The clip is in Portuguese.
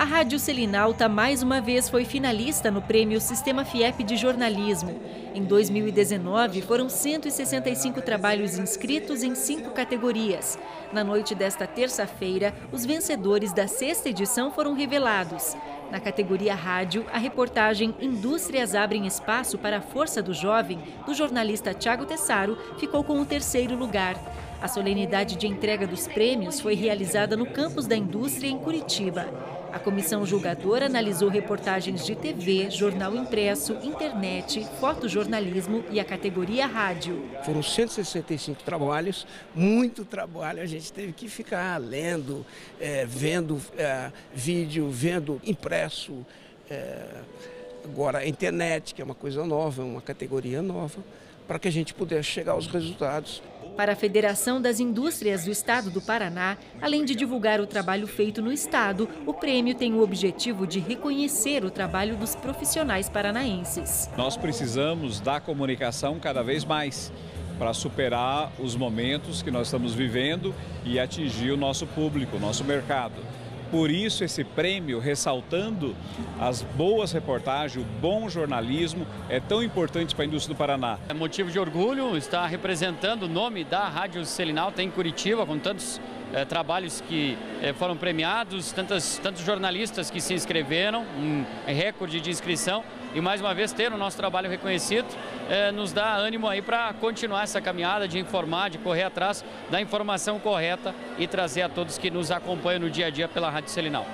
A Rádio Selinalta mais uma vez foi finalista no prêmio Sistema FIEP de Jornalismo. Em 2019, foram 165 trabalhos inscritos em cinco categorias. Na noite desta terça-feira, os vencedores da sexta edição foram revelados. Na categoria Rádio, a reportagem Indústrias abrem espaço para a força do jovem, do jornalista Tiago Tessaro, ficou com o terceiro lugar. A solenidade de entrega dos prêmios foi realizada no campus da indústria em Curitiba. A comissão julgadora analisou reportagens de TV, jornal impresso, internet, fotojornalismo e a categoria rádio. Foram 165 trabalhos, muito trabalho. A gente teve que ficar lendo, é, vendo é, vídeo, vendo impresso. É, agora, a internet, que é uma coisa nova, uma categoria nova, para que a gente pudesse chegar aos resultados. Para a Federação das Indústrias do Estado do Paraná, além de divulgar o trabalho feito no Estado, o prêmio tem o objetivo de reconhecer o trabalho dos profissionais paranaenses. Nós precisamos da comunicação cada vez mais para superar os momentos que nós estamos vivendo e atingir o nosso público, o nosso mercado. Por isso, esse prêmio, ressaltando as boas reportagens, o bom jornalismo, é tão importante para a indústria do Paraná. É motivo de orgulho estar representando o nome da Rádio Selinal, tem em Curitiba, com tantos é, trabalhos que é, foram premiados, tantos, tantos jornalistas que se inscreveram, um recorde de inscrição e mais uma vez ter o nosso trabalho reconhecido é, nos dá ânimo aí para continuar essa caminhada de informar, de correr atrás da informação correta e trazer a todos que nos acompanham no dia a dia pela Rádio Selinal.